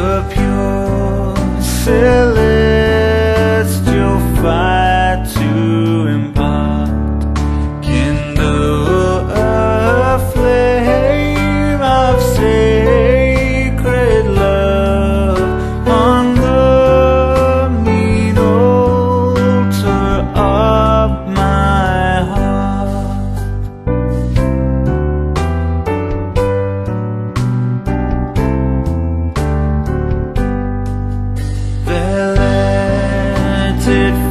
the pure it